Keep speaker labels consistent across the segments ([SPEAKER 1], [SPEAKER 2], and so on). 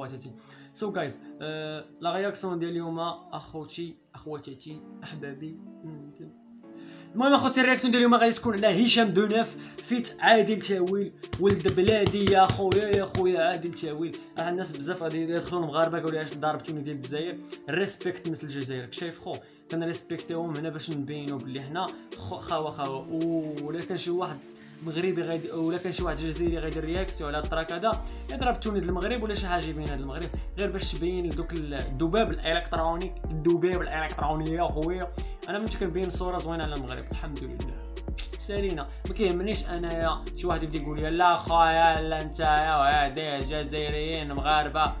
[SPEAKER 1] خواتاتي so guys la réaction ديال اليوم اخوتي اخواتاتي احبابي المهم أخوتي ال réaction ديال اليوم غادي تكون على هشام دي ان feat عادل تاويل ولد بلادي يا خويا يا خويا عادل تاويل. راه الناس بزاف غادي يدخلوا المغاربة يقولوا اش ضربتوني ديال الجزائر. respect الناس الجزائر. شايف خو؟ كن respecter هم هنا باش نبينوا بلي حنا خاوة خاوة. ولا كان شي واحد مغربي غادي ولا كان شي واحد جزائري غيدير réaction على ال track هذا يضرب توني المغرب ولا شي حاجة بين هذا المغرب؟ غير باش تبين دوك الذباب الالكتروني الذباب الالكترونيه يا خويا. أنا ملي كنبين صورة زوينة على المغرب الحمد لله. سالينا. ما كيهمنيش أنايا. شي واحد يبدا يقول لي لا خويا لا نتايا وهادي جزائريين مغاربة.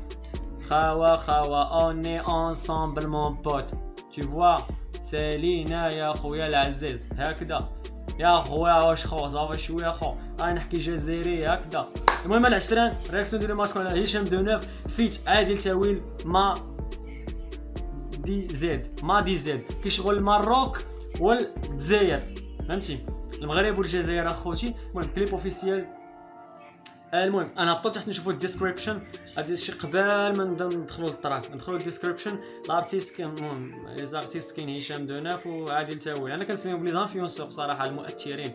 [SPEAKER 1] خاوا خاوا اوني انصامبل مون بوت تي فوا سالينا يا خويا العزيز. هكذا. يا خويا واش خو؟ صافي شوية خو؟ أنا نحكي جزائري هكذا. المهم العشرين رياكسيون ديال ما تكون على هشام دونوف فيت عادل تاويل ما دي زيد. ما دي زيد. كيشغل الماروك والجزائر. فهمتي؟ المغرب والجزائر أخوتي. المهم كليب اوفيسيال المهم أنا هبطوا تحت نشوفوا الديسكريبشن. هذا الشيء قبل ما نبداو ندخلوا للتراك ندخلوا الديسكريبشن الأرتيست المهم لي زارتيست كاين هشام دوناف وعادل تاويل. أنا كنسميهم بلي زانفيونسور صراحة المؤثرين.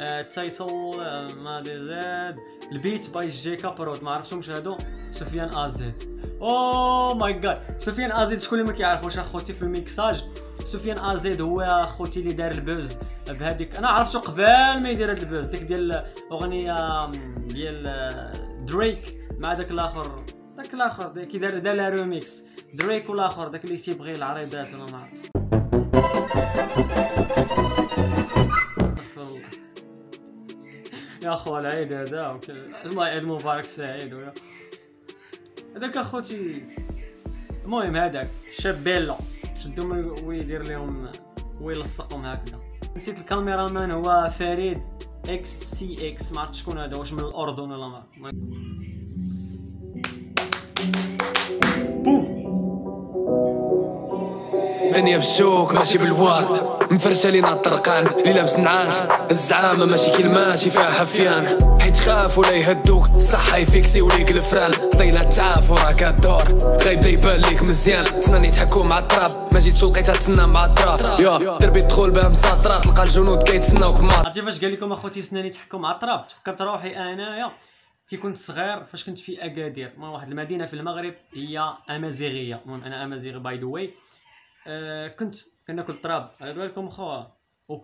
[SPEAKER 1] التايتل آه ما دي زاد. البيت باي جيكا برود ما عرفتهمش هادو. سفيان آزيد. أو ماي جاد سفيان آزيد شكون اللي ما كيعرفوش أخوتي في الميكساج؟ سفيان ازيد هو اخوتي اللي دار البوز بهذيك أنا عرفتو قبل ما يدير هاد البوز ديك ديال الاغنيه ديال دريك مع داك الآخر. داك الآخر كي دار دار ريميكس دريك والآخر داك اللي تيبغي العريضات ولا ما عرفتش. يا خو العيد هذا المهم عيد مبارك سعيد هذاك أخوتي. المهم هذاك شاب بيلا شدهم ويدير لهم ويلصقهم هكذا. نسيت الكاميرامان هو فريد إكس سي إكس ما عرفت شكون هذا واش من الأردن ولا ما. بوم.
[SPEAKER 2] الدنيا بالشوك ماشي بالوارد مفرشة لينا الطرقان اللي لابس نعاس. الزعامة ماشي كلمة ماشي فيها حفيان. حيت خاف ولا يهدوك صح يفيكسي وليك الفران. عطينا تعاف وراك الدور غيبدا يبان ليك مزيان. سناني يتحكوا مع الطراب ما جيتش لقيتها تسنى مع الطراب يا دربي تدخل بها مساطرة تلقى الجنود كيتسناوك مع
[SPEAKER 1] عرفتي فاش قال لكم اخوتي سناني يتحكوا مع الطراب تفكرت روحي انايا. كي كنت صغير فاش كنت في أكادير. واحد المدينة في المغرب هي أمازيغية. المهم أنا أمازيغي by the way كنت كناكل التراب على بالكم خوا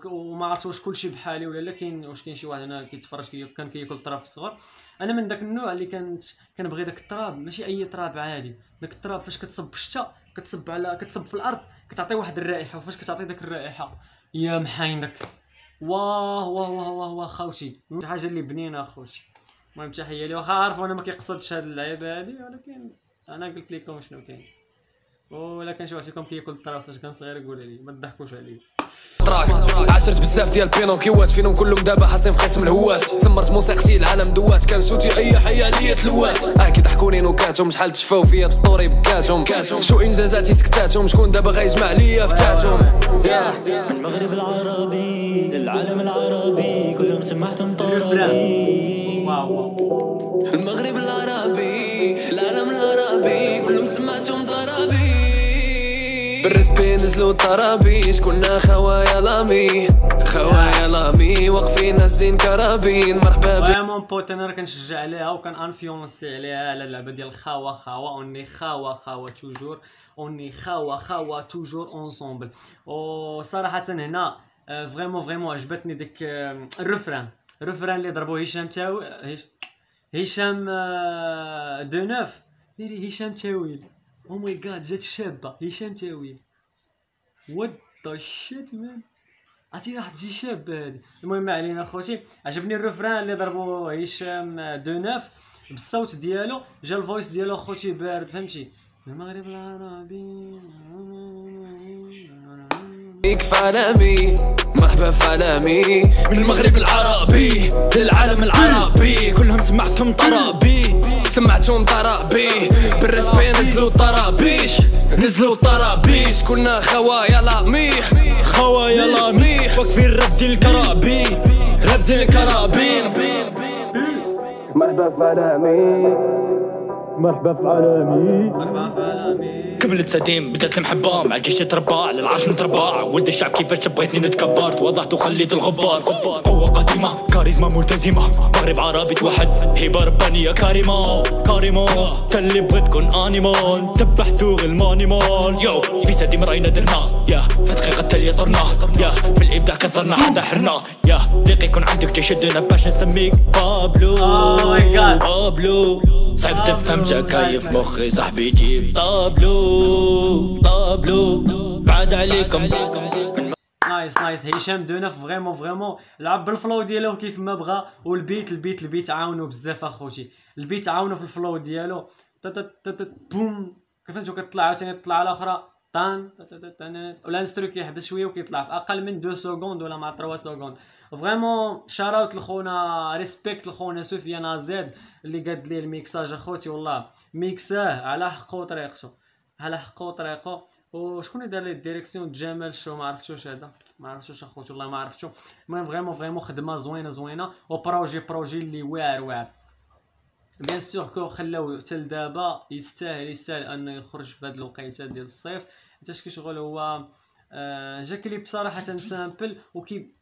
[SPEAKER 1] وما عرفت واش كلشي بحالي ولا لا كاين واش كاين شي واحد هنا كيتفرج كي كان كياكل التراب في الصغر. أنا من داك النوع اللي كانت كنبغي داك التراب ماشي أي تراب عادي. داك التراب فاش كتصب في الشتاء كتصب على كتصب في الأرض كتعطي واحد الرائحة وفاش كتعطي داك الرائحة يا محاينك. واه واه واه واه واه خاوتي حاجة اللي بنينه اخوتي المهم تحية لي واخا عارف أنا ما كيقصدش هاد اللعيبة هادي ولكن أنا قلت لكم شنو كاين. ولا كان شي واحد فيكم كياكل الطرف فاش كان صغير يقول لي ما تضحكوش عليه
[SPEAKER 2] تراك عشرت بزاف ديال بينوكيوات فينهم كلهم دابا حاصلين في قسم الهوات سمرت موسيقتي العالم دوات كان صوتي أي حي عليا تلوات. آه كيضحكوني نكاتهم شحال تشفاو فيا في story بكاتهم. شو إنجازاتي سكتاتهم شكون دابا غيجمع ليا فتاتهم
[SPEAKER 3] المغرب العربي العالم العربي كلهم سمعتهم طربي.
[SPEAKER 2] المغرب العربي العالم العربي كلهم سمعتهم ضربي بالرسبي نزلوا طرابيش كنا خوايا لامي. خوايا لامي واقفين هزين كرابين. مرحبا
[SPEAKER 1] بك. mon pote أنا راه كنشجع عليها وكان influencer عليها على اللعبة ديال الخاوه خاوة unis خاوة خاوة toujours unis خاوة خاوة toujours ensemble وصراحه هنا vraiment vraiment عجبتني ديك ال refrain. ال refrain اللي ضربوه هشام تاو هشام دو نوف derrière هشام تاويل. oh my god جات شابة هشام تاويل. what the shit man عرفتي تجي شابه هادي. المهم ما علينا خوتي. عجبني ال refrain اللي ضربو هشام دو نوف بالصوت ديالو. جا ال voice ديالو خوتي بارد فهمتي؟ المغرب العربي.
[SPEAKER 2] بيك فعلامي مرحبا فعلامي من المغرب العربي للعالم العربي. كلهم سمعتهم طرابي. سمعتهم طرابي. بالرسبي نزلوا طرابيش نزلوا طرابيش. كنا خوايا لاميح خوايا لاميح واقفين رد الكرابي رد الكرابين. مرحبا فعلامي
[SPEAKER 3] مرحبا في عالمي
[SPEAKER 1] مرحبا في
[SPEAKER 3] قبل التقديم بدأت المحبة مع الجيش يتربى على العرش نتربى ولد الشعب كيفاش بغيتني نتكبرت وضحت وخليت الغبار. قوة قديمة كاريزما ملتزمة. مغرب عربي توحد هبة ربانية كريمة كريمة تاللي بغيت تكون انيمال تبحتو غير المانيمال يو في سادي مرينا درنا. يا في دقيقة تالية طرنا يا في الإبداع كثرنا حتى حرنا. يا لقي يكون عندك جيش يدنا باش نسميك بابلو.
[SPEAKER 1] Oh.
[SPEAKER 3] بابلو. صعب تفهم جا كايف مخي صاحبي جيب طابلو. طابلو بعد عليكم.
[SPEAKER 1] nice nice هشام دونف vraiment vraiment لعب بال flow ديالو كيف ما بغا وال beat ال beat ال beat عاونو بزاف أخوتي. ال beat عاونو في ال flow ديالو. boom. كيفهمتو كتطلع؟ عاوتاني تطلع على أخرى temps وال instru كيحبس شوية وكيطلع. في أقل من 2 secondes ولا مع 3 secondes vraiment شاراوت لخونا. respect لخونا سفيان زيد اللي قاد لي الميكساج أخوتي والله. mixa ه على حقه وطريقته. على حقه وطريقه وشكون دار لي ال direction جمال شو؟ ما عرفتوش هذا. ما عرفتوش اخوتي والله ما عرفتو. المهم vraiment vraiment خدمة زوينة زوينة. و projet projet اللي واعر واعر. bien sûr كو خلاو حتى لدابا يستاهل يستاهل أنه يخرج في هاد الوقيته ديال الصيف. حيتاش كيشغل هو آه جا كليب صراحة simple. وكي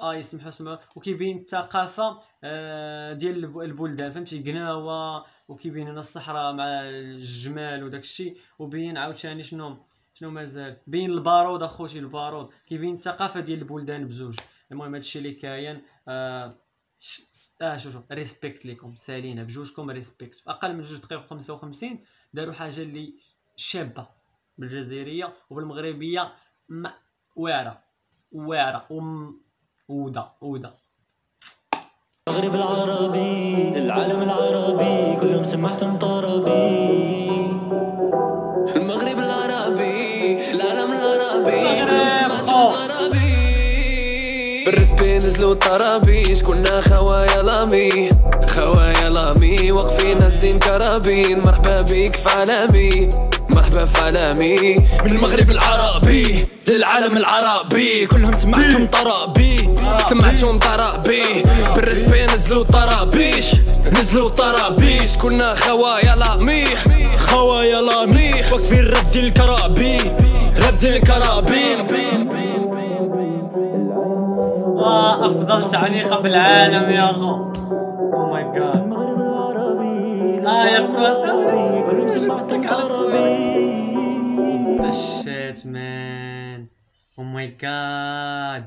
[SPEAKER 1] آه يسمحوا سمعوا وكيبين الثقافة آه ديال الب- البلدان فهمتي؟ قناوة وكيبين هنا الصحراء مع الجمال وداك الشيء. وبين عاوتاني شنو؟ شنو مازال؟ بين البارود أخوتي البارود. كيبين الثقافة ديال البلدان بزوج. المهم هادشي اللي كاين آه ش- س- آه شوف شوف respect ليكم سالينا. بجوجكم respect في أقل من جوج دقائق و55 داروا حاجة اللي شابة بالجزائرية وبالمغربية واعرة واعرة. ودا ودا
[SPEAKER 3] المغرب العربي العالم العربي كلهم سمعتهم طربي.
[SPEAKER 2] المغرب العربي العالم العربي
[SPEAKER 1] المغرب،
[SPEAKER 2] كل
[SPEAKER 1] خو.
[SPEAKER 2] سمعة العربي بالرسبي نزلوا طرابيش كنا خوايا لامي. خوايا لامي واقفين هزين كرابين. مرحبا بيك في عالمي مرحبا في عالمي.
[SPEAKER 3] من المغرب العربي للعالم العربي كلهم سمعتهم طربي.
[SPEAKER 2] سمعتهم طرابي بالرسبي نزلوا طرابيش. نزلوا طرابيش. كنا خوايا لاميح
[SPEAKER 3] خوايا لاميح واقفين رد الكرابين. رد الكرابين.
[SPEAKER 1] آه أفضل تعليقه في العالم يا أخو. أو ماي جاد آه يا تصوير. على تصوير شيت مان أو ماي جاد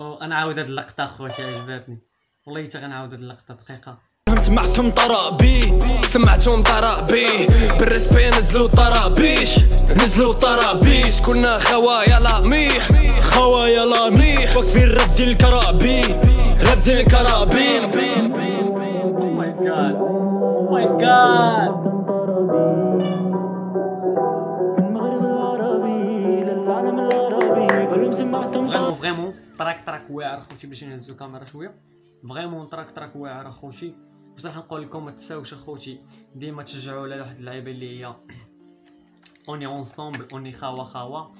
[SPEAKER 1] أو أنا عاود هاد اللقطة اخوتي عجبتني والله حتى غنعاود هاد اللقطة
[SPEAKER 3] دقيقة. سمعتهم طربي
[SPEAKER 2] سمعتهم طرابي. بالرسبي نزلوا طرابيش نزلوا طرابيش. كنا خوايا لاميح
[SPEAKER 3] خوايا لاميح واقفين رد الكرابين رد الكرابين.
[SPEAKER 1] oh my god oh my god
[SPEAKER 3] المغرب العربي
[SPEAKER 1] track track واعر اخوتي باش نهزو الكاميرا شوية. vraiment track track واعر اخوتي راح نقول لكم ما تساوش اخوتي ديما تشجعوا على واحد اللعيبة اللي هي unis ensemble unis خاوة خاوة.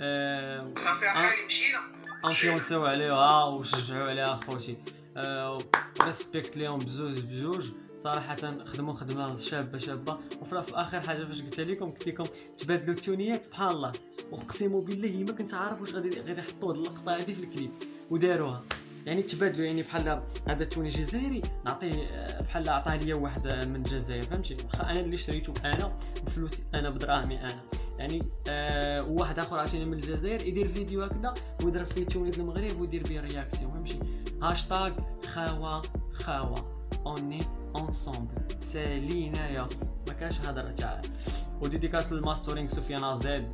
[SPEAKER 1] آه
[SPEAKER 4] صافي اخالي مشينا
[SPEAKER 1] influenciو عليها وشجعوا عليها اخوتي آه respect ليهم بزوج بزوج. صراحة خدموا خدمة شابة شابة. وفي في اخر حاجة فاش قلت لكم قلت لكم تبادلوا التونيات سبحان الله. واقسم بالله ما كنت عارف واش غادي غادي يحطوا هاد اللقطة هادي في الكليب. وداروها. يعني تبادلوا يعني بحال هذا التوني جزائري نعطيه آه، بحال عطاه ليا واحد من الجزائر فهمتي؟ واخا أنا اللي شريته أنا بفلوسي أنا بدراهمي أنا. يعني آه وواحد آخر عاوتاني من الجزائر يدير فيديو هكذا ويضرب فيه توني المغرب ويدير به réaction فهمتي؟ هاشتاغ خاوة خاوة. unis ensemble سالينا يا ما كاش هضرة تاع و dédicace لل mastering سفيان زيد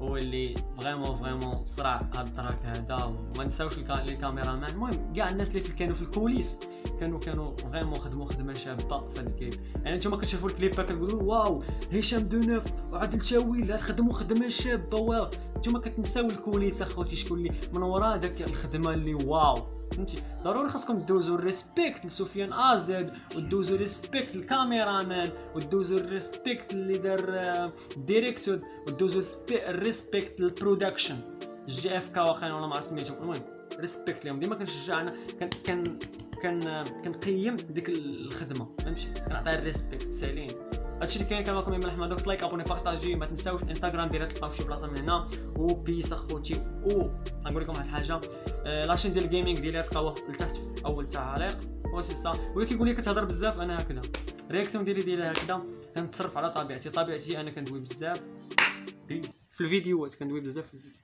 [SPEAKER 1] هو اللي vraiment vraiment صرع هاد ال track هذا وما نساوش ال ca- ال cameraman المهم كاع الناس اللي كانوا في ال coulisses كانوا كانوا vraiment خدموا خدمه شابه في هذا الكليب يعني نتوما كتشوفوا الكليب كتقولوا waw هشام دونوف وعادل تاويل خدموا خدمه شابه waw نتوما كتنساو ال coulisses اخوتي شكون اللي من وراء داك الخدمه اللي waw فهمتي؟ ضروري خاصكم دوزو ال respect لسفيان ازد ودوزو ال respect لل cameraman ودوزو ال respect اللي دار آه، ال directeur ودوزو ال respect لل production. JFK واخا ولا ما سميتو المهم respect ليهم ديما كنشجع أنا كان كان كان كنقيم ديك الخدمة. فهمتي؟ كنعطيها ال respect سالين. هادشي اللي كاين كنلقاكم من احمد دوكس like abonnez partagez ما تنساوش انستغرام ديالي تلقاو شي بلاصه من هنا و peace اخوتي و غنقول لكم واحد الحاجة la chaîne ديال ال gaming ديالي تلقاوها لتحت في اول تعليق وسي سا واللي كيقول لي كتهضر بزاف أنا هكذا رياكسيون ديالي ديالي هكذا كنتصرف على طبيعتي طبيعتي أنا كندوي بزاف في الفيديوهات كندوي بزاف في الفيديو